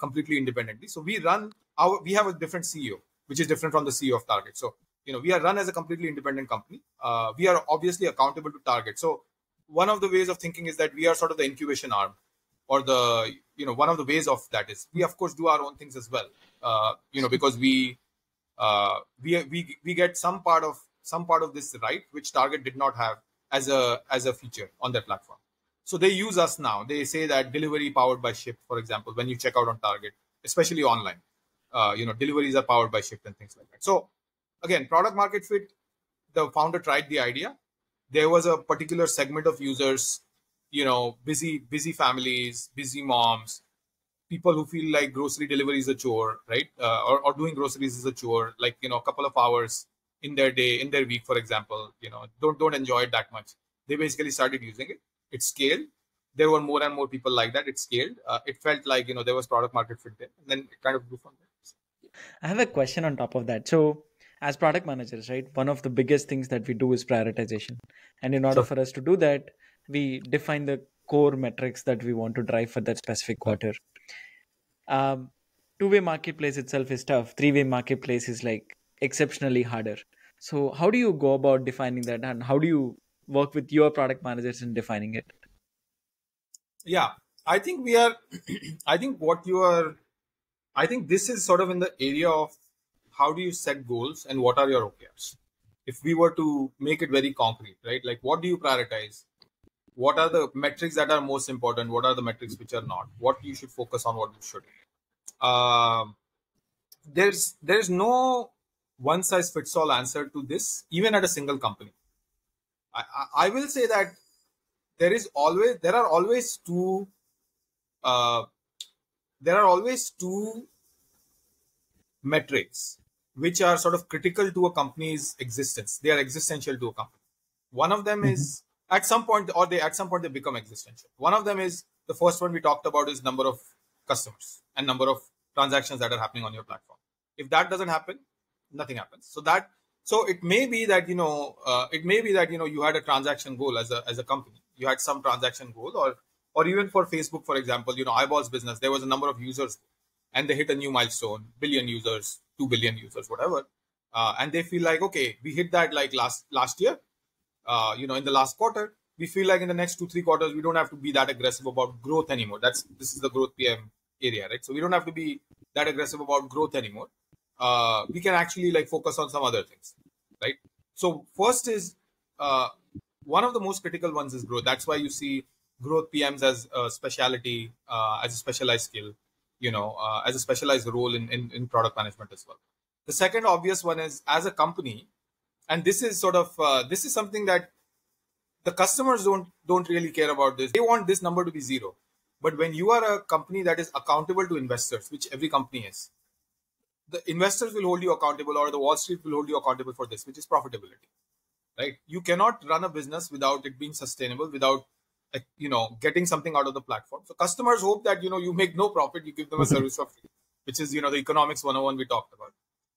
completely independently. So we run our we have a different CEO, which is different from the CEO of Target. So you know we are run as a completely independent company. Uh, we are obviously accountable to Target. So one of the ways of thinking is that we are sort of the incubation arm or the you know one of the ways of that is we of course do our own things as well uh, you know because we uh, we we we get some part of some part of this right which target did not have as a as a feature on their platform so they use us now they say that delivery powered by Shipt, for example when you check out on target especially online uh, you know deliveries are powered by Shipt and things like that. So again product market fit the founder tried the idea. There was a particular segment of users you know busy busy families busy moms people who feel like grocery delivery is a chore right? Uh, or, or doing groceries is a chore like you know a couple of hours in their day in their week for example you know don't don't enjoy it that much. They basically started using it. It scaled. There were more and more people like that. It scaled. Uh, it felt like you know there was product market fit there and then it kind of grew from there i have a question on top of that so as product managers right one of the biggest things that we do is prioritization and in order for us to do that we define the core metrics that we want to drive for that specific quarter. Um, two-way marketplace itself is tough. Three-way marketplace is like exceptionally harder. So how do you go about defining that, and how do you work with your product managers in defining it? Yeah, I think we are. I think what you are. I think this is sort of in the area of how do you set goals and what are your OKRs. If we were to make it very concrete, right? Like, what do you prioritize? What are the metrics that are most important? What are the metrics which are not? What you should focus on? What you should. Um, there's there's no one size fits all answer to this, even at a single company. I, I, I will say that there is always there are always two uh, there are always two metrics which are sort of critical to a company's existence. They are existential to a company. One of them is at some point or they at some point they become existential. One of them is the first one we talked about is number of customers and number of transactions that are happening on your platform. If that doesn't happen nothing happens. So that so it may be that you know uh, it may be that you know you had a transaction goal as a as a company. You had some transaction goal or or even for facebook for example you know eyeballs business there was a number of users and they hit a new milestone billion users 2 billion users whatever. Uh, and they feel like okay we hit that like last last year uh, you know in the last quarter. We feel like in the next two three quarters we don't have to be that aggressive about growth anymore. That's this is the growth pm area right? So we don't have to be that aggressive about growth anymore. Uh, we can actually like focus on some other things right? So first is uh, one of the most critical ones is growth. That's why you see growth pms as a specialty uh, as a specialized skill you know uh, as a specialized role in, in in product management as well. The second obvious one is as a company and this is sort of uh, this is something that the customers don't don't really care about this. They want this number to be zero. But when you are a company that is accountable to investors which every company is the investors will hold you accountable or the wall street will hold you accountable for this which is profitability right? You cannot run a business without it being sustainable without you know getting something out of the platform. So customers hope that you know you make no profit you give them a mm-hmm. service for free which is you know the economics 101 we talked about.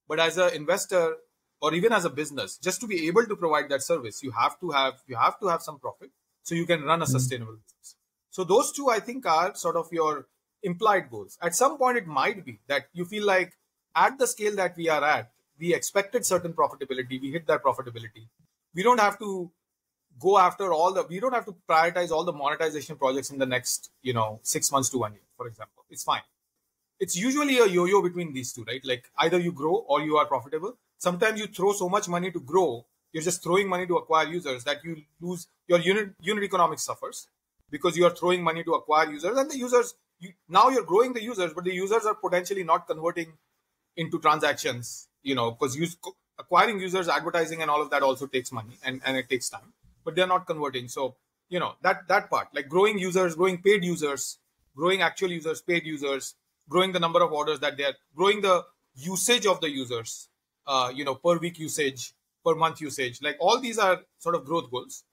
But as an investor or even as a business just to be able to provide that service you have to have you have to have some profit so you can run a mm-hmm. sustainable business. So those two i think are sort of your implied goals. At some point it might be that you feel like at the scale that we are at we expected certain profitability we hit that profitability. We don't have to go after all the we don't have to prioritize all the monetization projects in the next you know six months to one year for example. It's fine. It's usually a yo-yo between these two right? Like either you grow or you are profitable. Sometimes you throw so much money to grow you're just throwing money to acquire users that you lose your unit unit economics suffers because you are throwing money to acquire users and the users you, now you're growing the users but the users are potentially not converting into transactions you know because use acquiring users advertising and all of that also takes money and, and it takes time but they're not converting. So you know that that part like growing users growing paid users growing actual users paid users growing the number of orders that they're growing the usage of the users uh, you know per week usage per month usage like all these are sort of growth goals.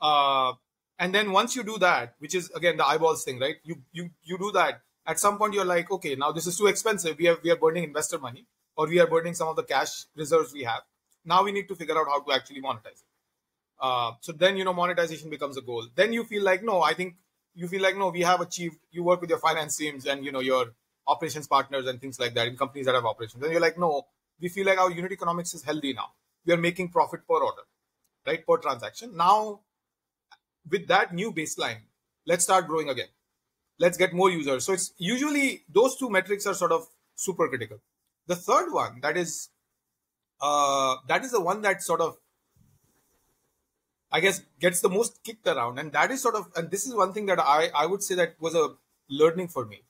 Uh, and then once you do that which is again the eyeballs thing right? You you you do that. At some point you're like okay now this is too expensive. We have we are burning investor money or we are burning some of the cash reserves we have. Now we need to figure out how to actually monetize it uh, so then you know monetization becomes a goal. Then you feel like no i think you feel like no we have achieved you work with your finance teams and you know your operations partners and things like that in companies that have operations. And you're like no we feel like our unit economics is healthy now. We are making profit per order right per transaction. Now with that new baseline let's start growing again. Let's get more users. So it's usually those two metrics are sort of super critical the third one that is uh, that is the one that sort of I guess gets the most kicked around, and that is sort of, and this is one thing that I I would say that was a learning for me.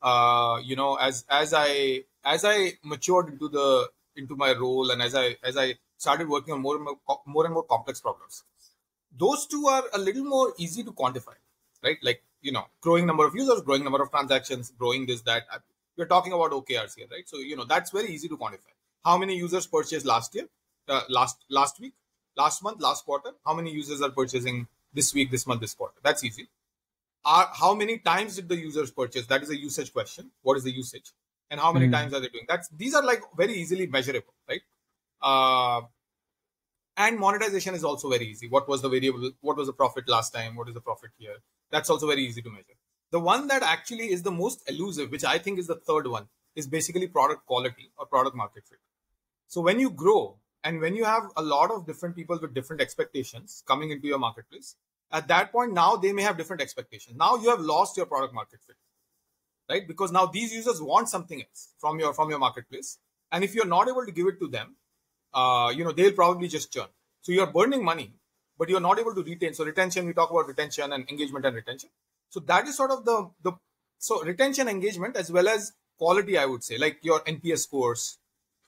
Uh, you know, as as I as I matured into the into my role, and as I as I started working on more and more more and more complex problems, those two are a little more easy to quantify, right? Like you know, growing number of users, growing number of transactions, growing this that. We're talking about OKRs here, right? So you know that's very easy to quantify. How many users purchased last year, uh, last last week? Last month, last quarter, how many users are purchasing this week, this month, this quarter? That's easy. Are how many times did the users purchase? That is a usage question. What is the usage? And how many Mm. times are they doing? That's these are like very easily measurable, right? Uh, and monetization is also very easy. What was the variable? What was the profit last time? What is the profit here? That's also very easy to measure. The one that actually is the most elusive, which I think is the third one, is basically product quality or product market fit. So when you grow, And when you have a lot of different people with different expectations coming into your marketplace, at that point, now they may have different expectations. Now you have lost your product market fit, right? Because now these users want something else from your from your marketplace, and if you're not able to give it to them, uh, you know they'll probably just churn. So you're burning money, but you're not able to retain. So retention, we talk about retention and engagement and retention. So that is sort of the the so retention, engagement, as well as quality. I would say like your NPS scores,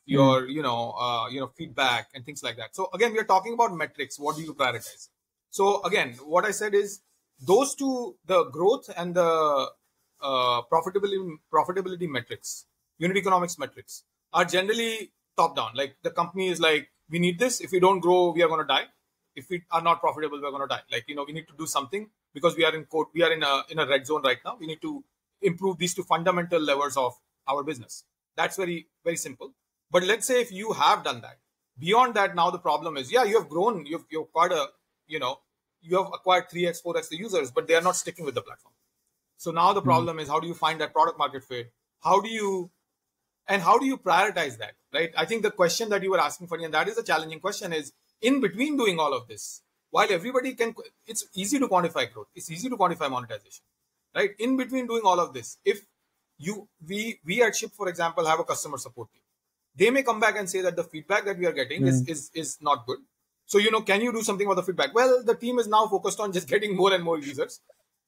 your mm. you know uh, you know feedback and things like that. So again, we are talking about metrics. What do you prioritize? So again, what I said is those two, the growth and the uh, profitability profitability metrics, unit economics metrics, are generally top down. Like the company is like, we need this. If we don't grow, we are going to die. If we are not profitable, we're going to die. Like you know, we need to do something because we are in code, we are in a in a red zone right now. We need to improve these two fundamental levers of our business. That's very very simple. But let's say if you have done that, beyond that, now the problem is, yeah, you have grown, you've you've got a you know you have acquired 3x 4x the users but they are not sticking with the platform. So now the hmm. problem mm-hmm. is how do you find that product market fit? How do you and how do you prioritize that right? I think the question that you were asking for and that is a challenging question is in between doing all of this while everybody can it's easy to quantify growth. It's easy to quantify monetization right? In between doing all of this if you we we at Shipt for example have a customer support team they may come back and say that the feedback that we are getting mm. is, hmm. is is not good so, you know, can you do something about the feedback? Well, the team is now focused on just getting more and more users.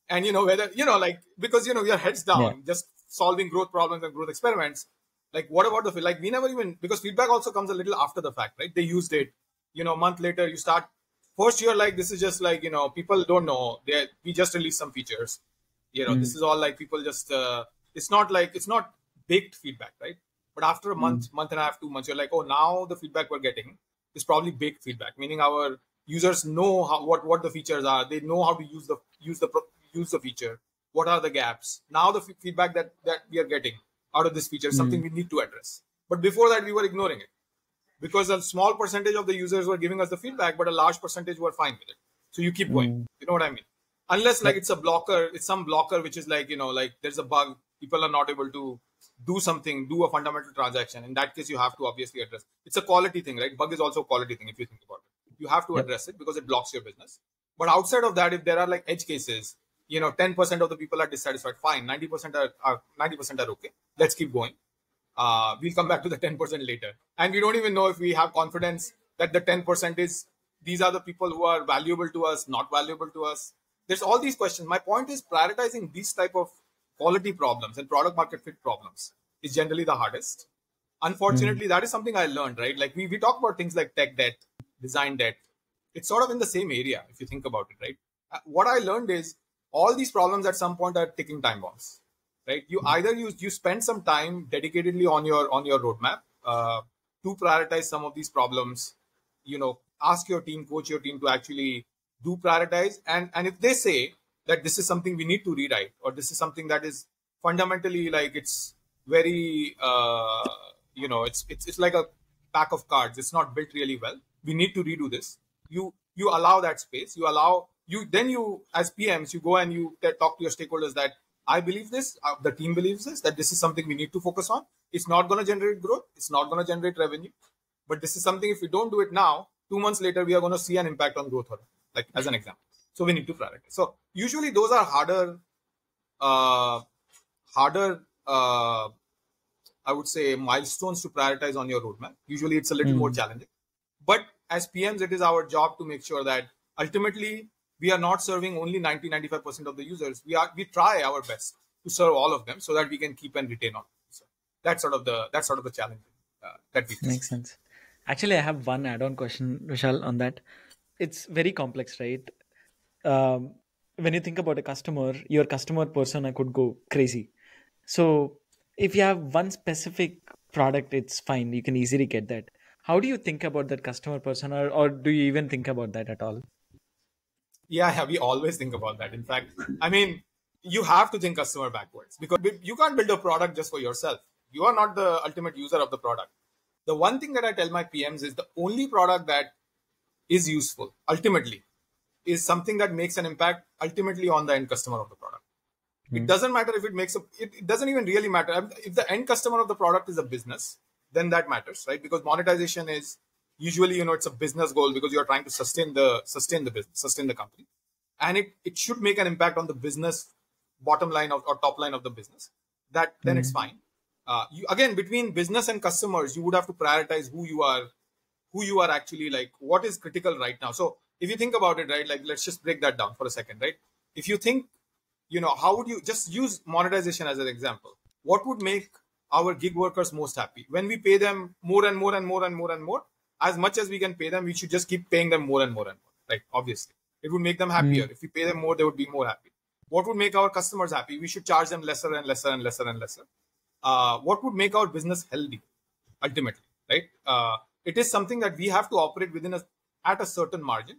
And, you know, whether, you know, like, because, you know, we are heads down, yeah. just solving growth problems and growth experiments. Like, what about the, like, we never even, because feedback also comes a little after the fact, right? They used it, you know, a month later, you start, first you're like, this is just like, you know, people don't know. They, we just released some features. You know, mm. this is all like people just, uh, it's not like, it's not baked feedback, right? But after a month, mm. month and a half, two months, you're like, oh, now the feedback we're getting is probably baked feedback, meaning our users know how, what what the features are. They know how to use the use the use the feature. What are the gaps? Now the f- feedback that that we are getting out of this feature is mm. something we need to address. But before that, we were ignoring it because a small percentage of the users were giving us the feedback, but a large percentage were fine with it. So you keep going. Mm. You know what I mean? Unless like it's a blocker, it's some blocker which is like you know like there's a bug, people are not able to do something, do a fundamental transaction. In that case, you have to obviously address. It's a quality thing, right? Bug is also a quality thing if you think about it. You have to address it because it blocks your business. But outside of that, if there are like edge cases, you know, 10% of the people are dissatisfied, fine. 90% are, are 90% are okay. Let's keep going. Uh, we'll come back to the 10% later. And we don't even know if we have confidence that the 10% is these are the people who are valuable to us, not valuable to us. There's all these questions. My point is prioritizing these type of quality problems and product market fit problems is generally the hardest. Unfortunately, mm. that is something I learned, right? Like we, we talk about things like tech debt, design debt. It's sort of in the same area if you think about it, right? Uh, what I learned is all these problems at some point are ticking time bombs, right? You mm. either you you spend some time dedicatedly on your on your roadmap uh, to prioritize some of these problems. You know, ask your team, coach your team to actually do prioritize, and and if they say that this is something we need to rewrite or this is something that is fundamentally like it's very uh, you know it's, it's it's like a pack of cards. It's not built really well. We need to redo this. You you allow that space. You allow you then you as pms you go and you talk to your stakeholders that i believe this. Uh, the team believes this that this is something we need to focus on. It's not going to generate growth. It's not going to generate revenue. But this is something if we don't do it now two months later we are going to see an impact on growth like as an example so we need to prioritize. So usually those are harder, uh, harder, uh, I would say milestones to prioritize on your roadmap. Usually it's a little mm. more challenging. But as PMs, it is our job to make sure that ultimately we are not serving only 90 95% of the users. We are we try our best to serve all of them so that we can keep and retain all. So that's sort of the that's sort of the challenge uh, that we face. makes sense. Actually, I have one add-on question, Vishal, on that. It's very complex, right? Um, when you think about a customer, your customer persona could go crazy. So if you have one specific product, it's fine. You can easily get that. How do you think about that customer persona, or do you even think about that at all? Yeah, yeah, we always think about that. In fact, I mean, you have to think customer backwards because you can't build a product just for yourself. You are not the ultimate user of the product. The one thing that I tell my PMs is the only product that is useful ultimately is something that makes an impact ultimately on the end customer of the product. Mm-hmm. It hmm. doesn't matter if it makes a, it, it doesn't even really matter. If the end customer of the product is a business, then that matters, right? Because monetization is usually you know it's a business goal because you're trying to sustain the sustain the business sustain the company and it it should make an impact on the business bottom line of, or top line of the business that then it's fine uh, you again between business and customers you would have to prioritize who you are who you are actually like what is critical right now so if you think about it right like let's just break that down for a second right? If you think you know how would you just use monetization as an example. What would make our gig workers most happy? When we pay them more and more and more and more and more as much as we can pay them we should just keep paying them more and more and more right obviously. It would make them happier. If we pay them more they would be more happy. What would make our customers happy? We should charge them lesser and lesser and lesser and lesser. Uh, what would make our business healthy? Ultimately right? Uh, it is something that we have to operate within a at a certain margin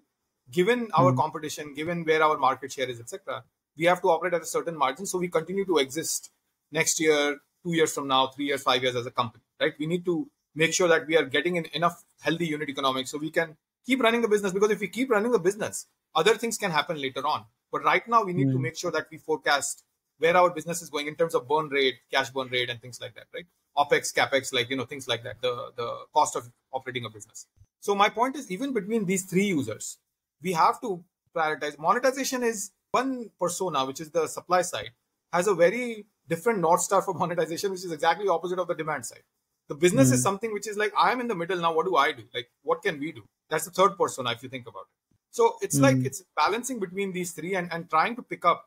given our hmm. competition given where our market share is etc we have to operate at a certain margin. So we continue to exist next year two years from now three years five years as a company right? We need to make sure that we are getting in enough healthy unit economics so we can keep running the business. Because if we keep running the business other things can happen later on. But right now we need to hmm. make sure that we forecast where our business is going in terms of burn rate cash burn rate and things like that right? Opex capex like you know things like that the the cost of operating a business. So my point is even between these three users we have to prioritize. Monetization is one persona which is the supply side has a very different north star for monetization which is exactly opposite of the demand side. The business is something which is like i'm in the middle now what do i do? Like what can we do? That's the third persona if you think about it. So it's like it's balancing between these three and, and trying to pick up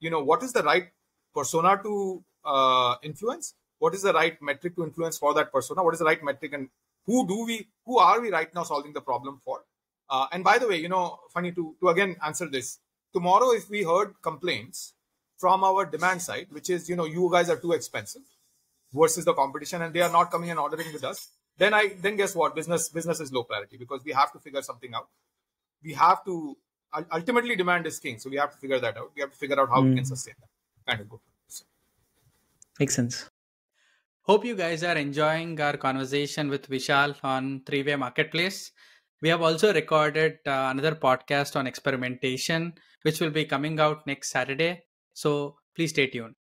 you know what is the right persona to uh, influence? What is the right metric to influence for that persona? What is the right metric and who do we who are we right now solving the problem for uh, and by the way you know funny to to again answer this. Tomorrow if we heard complaints from our demand side which is you know you guys are too expensive versus the competition and they are not coming and ordering with us then i then guess what? Business business is low priority because we have to figure something out. We have to ultimately demand is king so we have to figure that out. We have to figure out how we can sustain that kind of go so, Makes sense. Hope you guys are enjoying our conversation with Vishal on Three Way Marketplace. We have also recorded uh, another podcast on experimentation, which will be coming out next Saturday. So please stay tuned.